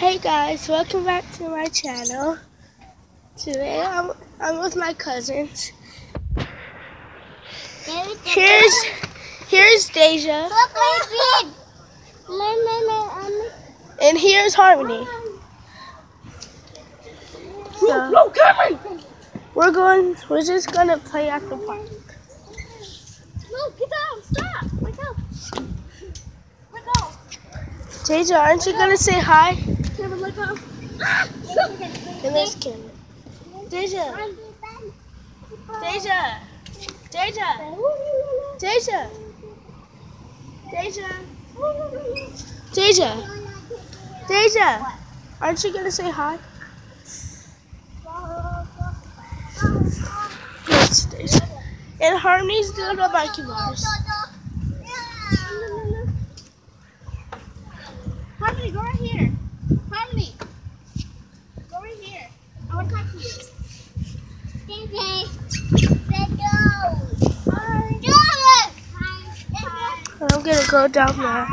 Hey guys, welcome back to my channel. Today I'm, I'm with my cousins. Here's here's Deja and here's Harmony. So, we're going we're just gonna play at the park. No, get down! Stop! Let go! Let go! Deja, aren't you gonna say hi? Let go! And there's Deja, Deja, Deja, Deja, Deja, Deja, Deja. Aren't you gonna say hi? Yes, Deja. And Harmony's doing the monkey bars. Harmony, go right here. Harmony. Go right here. I want to talk to you. And I'm gonna go down the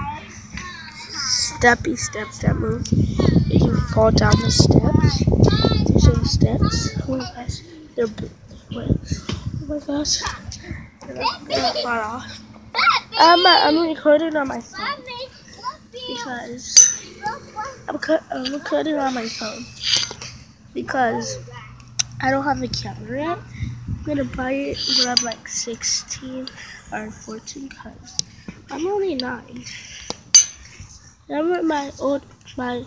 steppy steps that move. You can fall down the steps. These are the steps. Oh my gosh. They're. Oh my gosh. Gonna fall off. I'm, uh, I'm recording on my phone because I'm, I'm recording on my phone because I don't have a camera yet. I'm gonna buy it when I'm like 16 or 14 because I'm only nine. I'm with my old my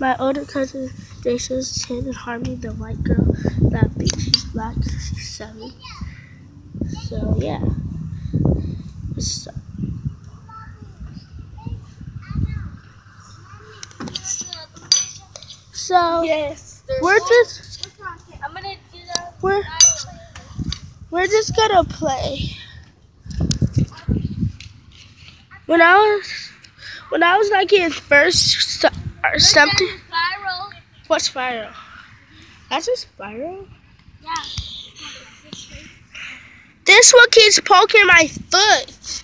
my older cousin Deisha's ten and Harmony, the white girl that I think she's black, she's seven. So yeah. So, so Yes. we're just I'm gonna do that. We're we're just gonna play. When I was when I was like in first or something. Spiral. What's spiral? That's a spiral. Yeah. This one keeps poking my foot.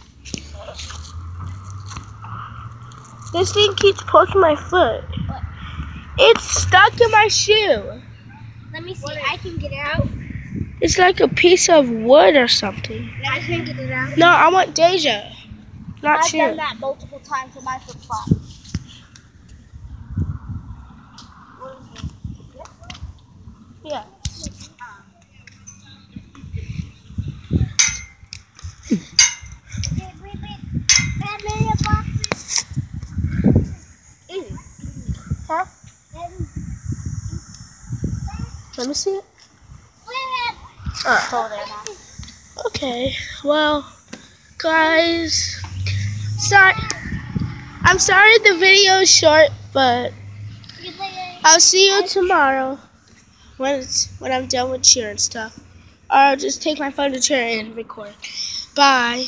This thing keeps poking my foot. It's stuck in my shoe. Let me see. I can get it out. It's like a piece of wood or something. I can't get it out. No, I want Deja. Not I've you. done that multiple times with my flip flop. Yeah. Huh? Let me see it. Oh. Okay. Well, guys, sorry. I'm sorry the video is short, but I'll see you tomorrow when it's when I'm done with cheer and stuff. Or I'll just take my phone to cheer and record. Bye.